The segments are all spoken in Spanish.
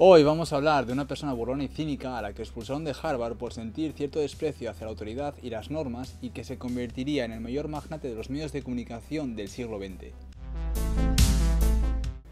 Hoy vamos a hablar de una persona burlona y cínica a la que expulsaron de Harvard por sentir cierto desprecio hacia la autoridad y las normas y que se convertiría en el mayor magnate de los medios de comunicación del siglo XX.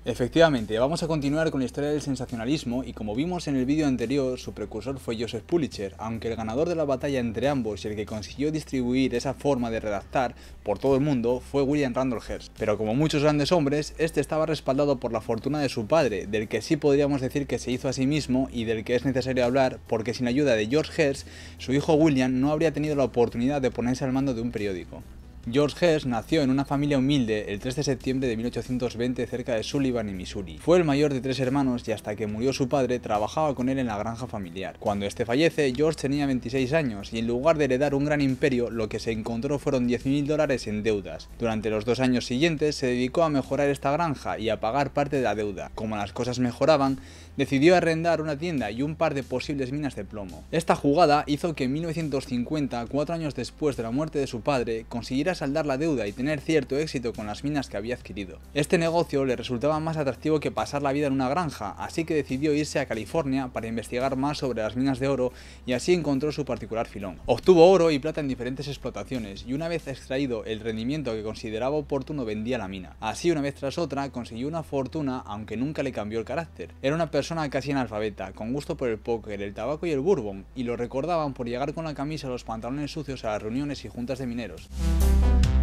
Efectivamente, vamos a continuar con la historia del sensacionalismo y como vimos en el vídeo anterior, su precursor fue Joseph Pulitzer, aunque el ganador de la batalla entre ambos y el que consiguió distribuir esa forma de redactar por todo el mundo fue William Randolph Hearst. Pero como muchos grandes hombres, este estaba respaldado por la fortuna de su padre, del que sí podríamos decir que se hizo a sí mismo y del que es necesario hablar porque sin ayuda de George Hearst, su hijo William no habría tenido la oportunidad de ponerse al mando de un periódico. George Hearst nació en una familia humilde el 3 de septiembre de 1820 cerca de Sullivan, en Missouri. Fue el mayor de tres hermanos y hasta que murió su padre trabajaba con él en la granja familiar. Cuando este fallece, George tenía 26 años y en lugar de heredar un gran imperio, lo que se encontró fueron 10.000 dólares en deudas. Durante los dos años siguientes se dedicó a mejorar esta granja y a pagar parte de la deuda. Como las cosas mejoraban, decidió arrendar una tienda y un par de posibles minas de plomo. Esta jugada hizo que en 1950, cuatro años después de la muerte de su padre, consiguiera saldar la deuda y tener cierto éxito con las minas que había adquirido. Este negocio le resultaba más atractivo que pasar la vida en una granja, así que decidió irse a California para investigar más sobre las minas de oro y así encontró su particular filón. Obtuvo oro y plata en diferentes explotaciones y una vez extraído el rendimiento que consideraba oportuno vendía la mina. Así una vez tras otra consiguió una fortuna aunque nunca le cambió el carácter. Era una persona casi analfabeta, con gusto por el póker, el tabaco y el bourbon, y lo recordaban por llegar con la camisa y los pantalones sucios a las reuniones y juntas de mineros. Thank you.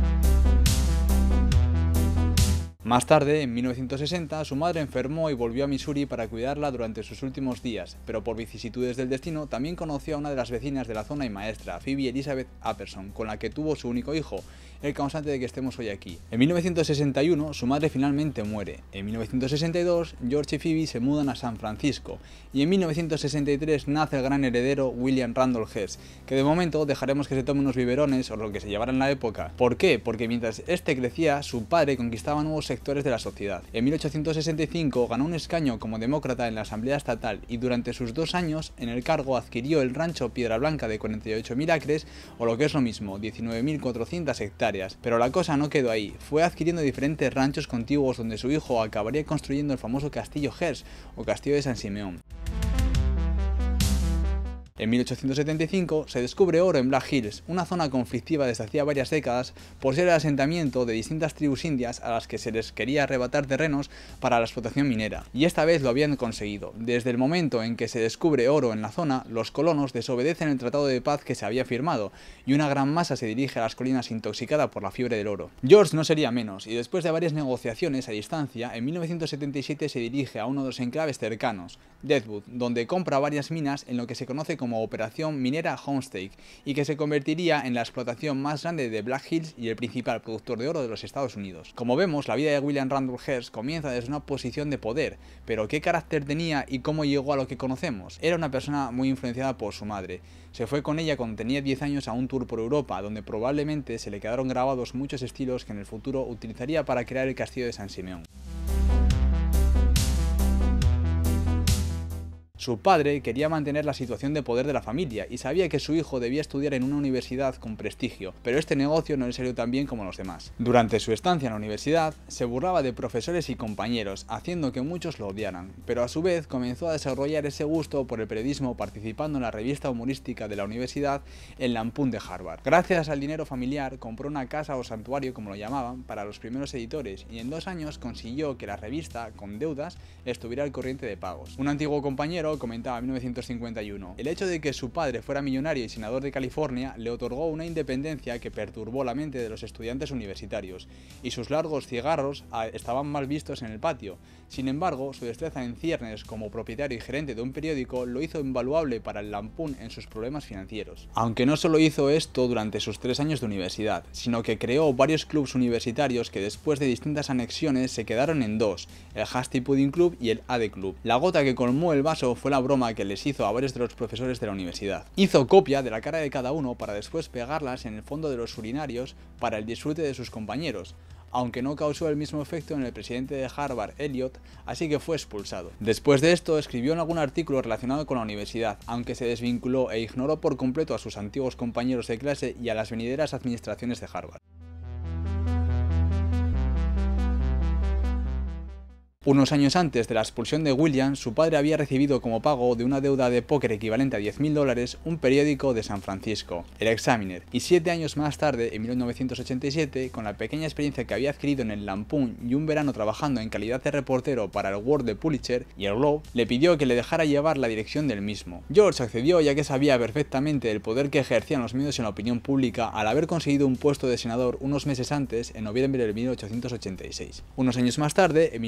Más tarde, en 1960, su madre enfermó y volvió a Missouri para cuidarla durante sus últimos días, pero por vicisitudes del destino también conoció a una de las vecinas de la zona y maestra, Phoebe Elizabeth Apperson, con la que tuvo su único hijo, el causante de que estemos hoy aquí. En 1961, su madre finalmente muere. En 1962, George y Phoebe se mudan a San Francisco. Y en 1963 nace el gran heredero William Randolph Hearst, que de momento dejaremos que se tome unos biberones o lo que se llevara en la época. ¿Por qué? Porque mientras este crecía, su padre conquistaba nuevos sectores de la sociedad. En 1865 ganó un escaño como demócrata en la Asamblea Estatal y durante sus dos años en el cargo adquirió el rancho Piedra Blanca de 48.000 acres o lo que es lo mismo, 19.400 hectáreas pero la cosa no quedó ahí, fue adquiriendo diferentes ranchos contiguos donde su hijo acabaría construyendo el famoso castillo Hearst o castillo de San Simeón. En 1875 se descubre oro en Black Hills, una zona conflictiva desde hacía varias décadas por ser el asentamiento de distintas tribus indias a las que se les quería arrebatar terrenos para la explotación minera. Y esta vez lo habían conseguido. Desde el momento en que se descubre oro en la zona, los colonos desobedecen el tratado de paz que se había firmado y una gran masa se dirige a las colinas intoxicada por la fiebre del oro. George no sería menos y después de varias negociaciones a distancia, en 1977 se dirige a uno de los enclaves cercanos, Deadwood, donde compra varias minas en lo que se conoce como como Operación Minera Homestake y que se convertiría en la explotación más grande de Black Hills y el principal productor de oro de los Estados Unidos. Como vemos, la vida de William Randolph Hearst comienza desde una posición de poder, pero ¿qué carácter tenía y cómo llegó a lo que conocemos? Era una persona muy influenciada por su madre. Se fue con ella cuando tenía 10 años a un tour por Europa, donde probablemente se le quedaron grabados muchos estilos que en el futuro utilizaría para crear el castillo de San Simeón. Su padre quería mantener la situación de poder de la familia y sabía que su hijo debía estudiar en una universidad con prestigio, pero este negocio no le salió tan bien como los demás. Durante su estancia en la universidad, se burlaba de profesores y compañeros, haciendo que muchos lo odiaran, pero a su vez comenzó a desarrollar ese gusto por el periodismo participando en la revista humorística de la universidad, El Lampoon de Harvard. Gracias al dinero familiar, compró una casa o santuario, como lo llamaban, para los primeros editores y en dos años consiguió que la revista, con deudas, estuviera al corriente de pagos. Un antiguo compañero comentaba en 1951. El hecho de que su padre fuera millonario y senador de California le otorgó una independencia que perturbó la mente de los estudiantes universitarios, y sus largos cigarros ah, estaban mal vistos en el patio. Sin embargo, su destreza en ciernes como propietario y gerente de un periódico lo hizo invaluable para el Lampoon en sus problemas financieros. Aunque no solo hizo esto durante sus tres años de universidad, sino que creó varios clubes universitarios que después de distintas anexiones se quedaron en dos, el Hasty Pudding Club y el AD Club. La gota que colmó el vaso fue la broma que les hizo a varios de los profesores de la universidad. Hizo copia de la cara de cada uno para después pegarlas en el fondo de los urinarios para el disfrute de sus compañeros, aunque no causó el mismo efecto en el presidente de Harvard, Elliot, así que fue expulsado. Después de esto, escribió en algún artículo relacionado con la universidad, aunque se desvinculó e ignoró por completo a sus antiguos compañeros de clase y a las venideras administraciones de Harvard. Unos años antes de la expulsión de William, su padre había recibido como pago de una deuda de póker equivalente a 10.000 dólares un periódico de San Francisco, el Examiner, y siete años más tarde, en 1987, con la pequeña experiencia que había adquirido en el Lampoon y un verano trabajando en calidad de reportero para el World de Pulitzer y el Globe, le pidió que le dejara llevar la dirección del mismo. George accedió ya que sabía perfectamente el poder que ejercían los medios en la opinión pública al haber conseguido un puesto de senador unos meses antes, en noviembre de 1886. Unos años más tarde, en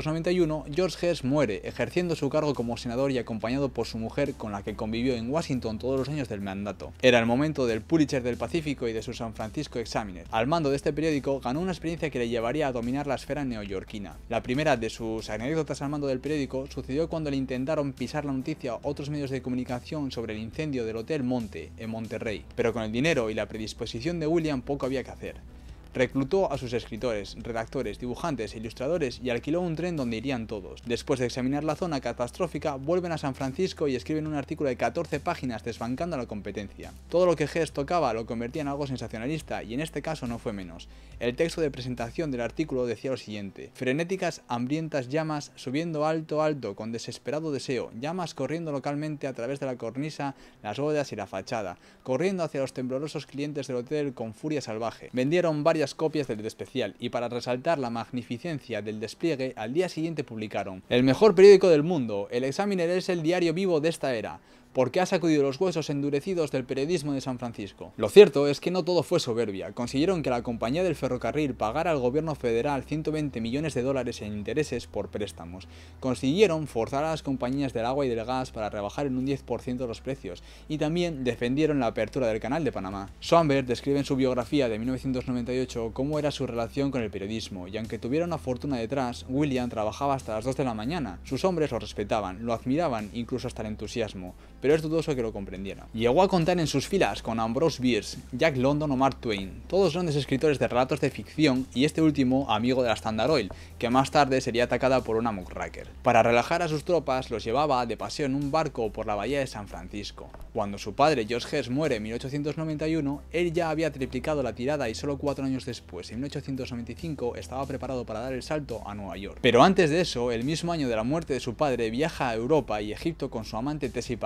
1891, George Hess muere, ejerciendo su cargo como senador y acompañado por su mujer con la que convivió en Washington todos los años del mandato. Era el momento del Pulitzer del Pacífico y de su San Francisco Examiner. Al mando de este periódico ganó una experiencia que le llevaría a dominar la esfera neoyorquina. La primera de sus anécdotas al mando del periódico sucedió cuando le intentaron pisar la noticia a otros medios de comunicación sobre el incendio del Hotel Monte, en Monterrey, pero con el dinero y la predisposición de William poco había que hacer. Reclutó a sus escritores, redactores, dibujantes e ilustradores y alquiló un tren donde irían todos. Después de examinar la zona catastrófica, vuelven a San Francisco y escriben un artículo de 14 páginas desbancando la competencia. Todo lo que Hess tocaba lo convertía en algo sensacionalista y en este caso no fue menos. El texto de presentación del artículo decía lo siguiente: Frenéticas, hambrientas llamas subiendo alto, alto, con desesperado deseo, llamas corriendo localmente a través de la cornisa, las bóvedas y la fachada, corriendo hacia los temblorosos clientes del hotel con furia salvaje. Vendieron copias del especial y para resaltar la magnificencia del despliegue, al día siguiente publicaron El mejor periódico del mundo, el Examiner es el diario vivo de esta era porque ha sacudido los huesos endurecidos del periodismo de San Francisco. Lo cierto es que no todo fue soberbia, consiguieron que la compañía del ferrocarril pagara al gobierno federal 120 millones de dólares en intereses por préstamos, consiguieron forzar a las compañías del agua y del gas para rebajar en un 10% los precios, y también defendieron la apertura del canal de Panamá. Swamberg describe en su biografía de 1998 cómo era su relación con el periodismo, y aunque tuviera una fortuna detrás, William trabajaba hasta las 2 de la mañana. Sus hombres lo respetaban, lo admiraban, incluso hasta el entusiasmo, pero es dudoso que lo comprendiera. Llegó a contar en sus filas con Ambrose Bierce, Jack London o Mark Twain, todos grandes escritores de relatos de ficción y este último amigo de la Standard Oil, que más tarde sería atacada por una muckraker. Para relajar a sus tropas los llevaba de paseo en un barco por la bahía de San Francisco. Cuando su padre George Hess muere en 1891, él ya había triplicado la tirada y solo cuatro años después, en 1895, estaba preparado para dar el salto a Nueva York. Pero antes de eso, el mismo año de la muerte de su padre, viaja a Europa y Egipto con su amante Tessie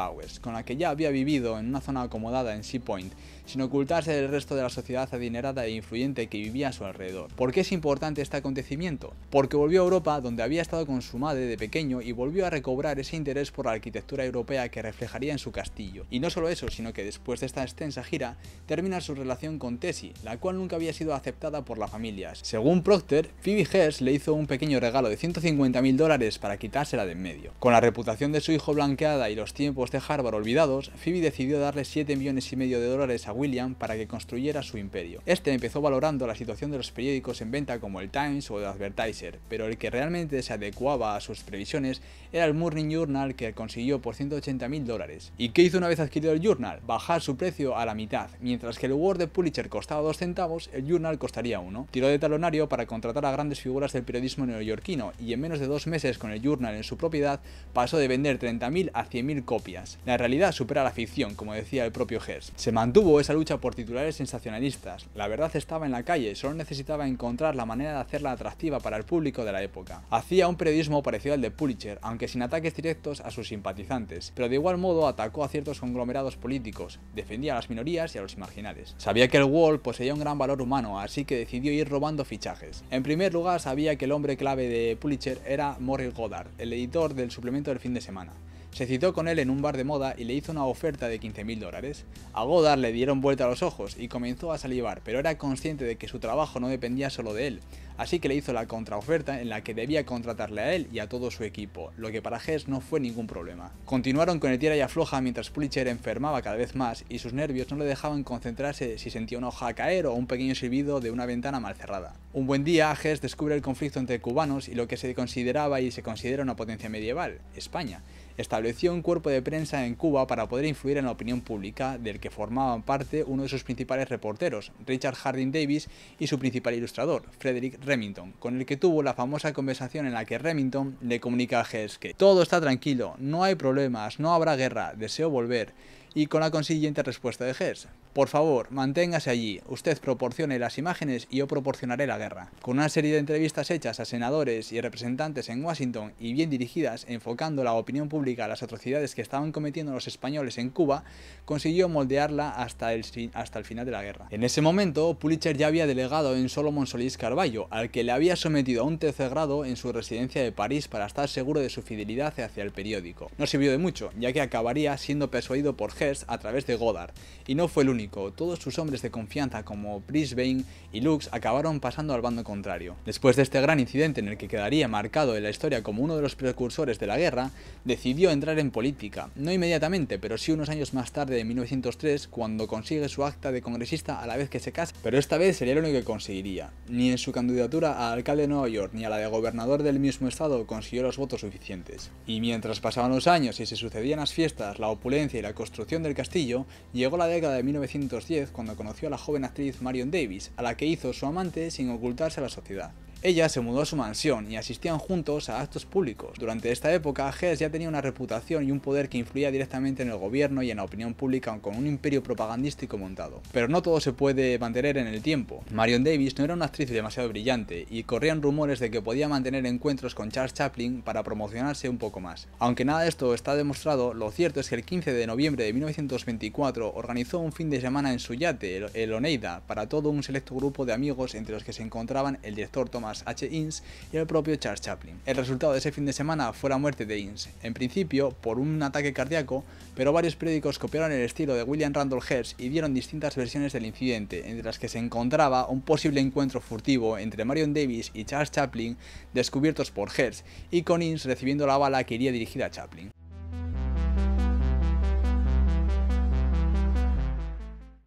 Con la que ya había vivido en una zona acomodada en Sea Point, sin ocultarse del resto de la sociedad adinerada e influyente que vivía a su alrededor. ¿Por qué es importante este acontecimiento? Porque volvió a Europa donde había estado con su madre de pequeño y volvió a recobrar ese interés por la arquitectura europea que reflejaría en su castillo. Y no solo eso, sino que después de esta extensa gira, termina su relación con Tessie, la cual nunca había sido aceptada por la familia. Según Procter, Phoebe Hess le hizo un pequeño regalo de 150 mil dólares para quitársela de en medio. Con la reputación de su hijo blanqueada y los tiempos de Olvidados, Phoebe decidió darle 7 millones y medio de dólares a William para que construyera su imperio. Este empezó valorando la situación de los periódicos en venta como el Times o el Advertiser, pero el que realmente se adecuaba a sus previsiones era el Morning Journal que consiguió por 180 mil dólares. ¿Y qué hizo una vez adquirido el Journal? Bajar su precio a la mitad. Mientras que el Word de Pulitzer costaba 2 centavos, el Journal costaría 1. Tiró de talonario para contratar a grandes figuras del periodismo neoyorquino y en menos de dos meses con el Journal en su propiedad pasó de vender 30.000 a 100.000 copias. La realidad supera la ficción, como decía el propio Hearst. Se mantuvo esa lucha por titulares sensacionalistas. La verdad estaba en la calle, solo necesitaba encontrar la manera de hacerla atractiva para el público de la época. Hacía un periodismo parecido al de Pulitzer, aunque sin ataques directos a sus simpatizantes, pero de igual modo atacó a ciertos conglomerados políticos, defendía a las minorías y a los marginales. Sabía que el Wall poseía un gran valor humano, así que decidió ir robando fichajes. En primer lugar, sabía que el hombre clave de Pulitzer era Morris Goddard, el editor del suplemento del fin de semana. Se citó con él en un bar de moda y le hizo una oferta de 15.000 dólares. A Goddard le dieron vuelta a los ojos y comenzó a salivar, pero era consciente de que su trabajo no dependía solo de él, así que le hizo la contraoferta en la que debía contratarle a él y a todo su equipo, lo que para Hess no fue ningún problema. Continuaron con el tira y afloja mientras Pulitzer enfermaba cada vez más y sus nervios no le dejaban concentrarse si sentía una hoja caer o un pequeño silbido de una ventana mal cerrada. Un buen día, Hess descubre el conflicto entre cubanos y lo que se consideraba y se considera una potencia medieval, España estableció un cuerpo de prensa en Cuba para poder influir en la opinión pública, del que formaban parte uno de sus principales reporteros, Richard Harding Davis, y su principal ilustrador, Frederick Remington, con el que tuvo la famosa conversación en la que Remington le comunica a Hess que todo está tranquilo, no hay problemas, no habrá guerra, deseo volver y con la consiguiente respuesta de Hess. Por favor, manténgase allí, usted proporcione las imágenes y yo proporcionaré la guerra. Con una serie de entrevistas hechas a senadores y representantes en Washington y bien dirigidas, enfocando la opinión pública a las atrocidades que estaban cometiendo los españoles en Cuba, consiguió moldearla hasta el, hasta el final de la guerra. En ese momento, Pulitzer ya había delegado en Solomon Solís Carballo, al que le había sometido a un tercer grado en su residencia de París para estar seguro de su fidelidad hacia el periódico. No sirvió de mucho, ya que acabaría siendo persuadido por Hearst a través de Goddard, y no fue el único todos sus hombres de confianza como Brisbane y Lux acabaron pasando al bando contrario. Después de este gran incidente en el que quedaría marcado en la historia como uno de los precursores de la guerra, decidió entrar en política, no inmediatamente, pero sí unos años más tarde en 1903, cuando consigue su acta de congresista a la vez que se casa, pero esta vez sería lo único que conseguiría. Ni en su candidatura a alcalde de Nueva York ni a la de gobernador del mismo estado consiguió los votos suficientes. Y mientras pasaban los años y se sucedían las fiestas, la opulencia y la construcción del castillo, llegó la década de 1900 1910 cuando conoció a la joven actriz Marion Davis, a la que hizo su amante sin ocultarse a la sociedad. Ella se mudó a su mansión y asistían juntos a actos públicos. Durante esta época, Hess ya tenía una reputación y un poder que influía directamente en el gobierno y en la opinión pública con un imperio propagandístico montado. Pero no todo se puede mantener en el tiempo. Marion Davis no era una actriz demasiado brillante y corrían rumores de que podía mantener encuentros con Charles Chaplin para promocionarse un poco más. Aunque nada de esto está demostrado, lo cierto es que el 15 de noviembre de 1924 organizó un fin de semana en su yate, el Oneida, para todo un selecto grupo de amigos entre los que se encontraban el director Thomas H. Ince y el propio Charles Chaplin. El resultado de ese fin de semana fue la muerte de Ince, en principio por un ataque cardíaco, pero varios periódicos copiaron el estilo de William Randolph Hearst y dieron distintas versiones del incidente, entre las que se encontraba un posible encuentro furtivo entre Marion Davis y Charles Chaplin descubiertos por Hearst, y con Ince recibiendo la bala que iría dirigida a Chaplin.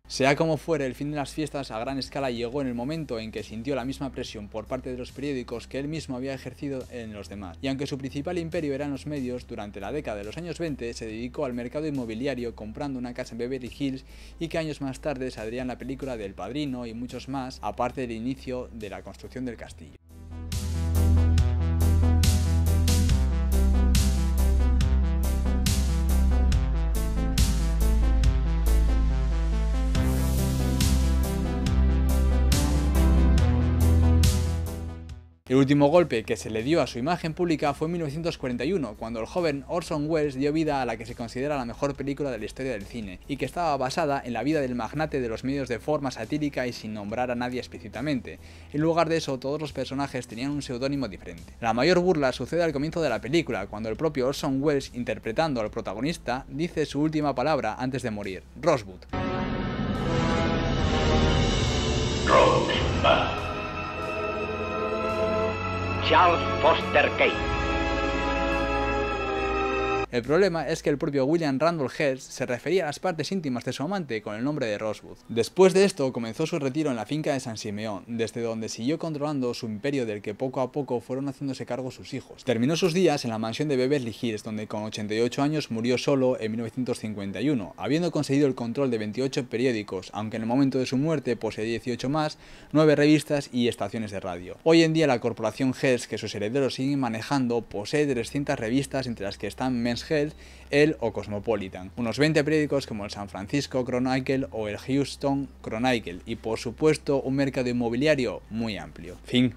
Sea como fuere, el fin de las fiestas a gran escala llegó en el momento en que sintió la misma presión por parte de los periódicos que él mismo había ejercido en los demás. Y aunque su principal imperio eran los medios, durante la década de los años 20 se dedicó al mercado inmobiliario comprando una casa en Beverly Hills y que años más tarde saldría en la película del Padrino y muchos más, aparte del inicio de la construcción del castillo. El último golpe que se le dio a su imagen pública fue en 1941, cuando el joven Orson Welles dio vida a la que se considera la mejor película de la historia del cine, y que estaba basada en la vida del magnate de los medios de forma satírica y sin nombrar a nadie explícitamente. En lugar de eso, todos los personajes tenían un seudónimo diferente. La mayor burla sucede al comienzo de la película, cuando el propio Orson Welles, interpretando al protagonista, dice su última palabra antes de morir, Rosewood. Charles Foster Kane. El problema es que el propio William Randolph Hearst se refería a las partes íntimas de su amante con el nombre de Rosewood. Después de esto comenzó su retiro en la finca de San Simeón, desde donde siguió controlando su imperio del que poco a poco fueron haciéndose cargo sus hijos. Terminó sus días en la mansión de Beverly Hills, donde con 88 años murió solo en 1951, habiendo conseguido el control de 28 periódicos, aunque en el momento de su muerte posee 18 más, 9 revistas y estaciones de radio. Hoy en día la corporación Hearst, que sus herederos siguen manejando, posee 300 revistas entre las que están Health, el o Cosmopolitan. Unos 20 periódicos como el San Francisco Chronicle o el Houston Chronicle. Y por supuesto un mercado inmobiliario muy amplio. Fin.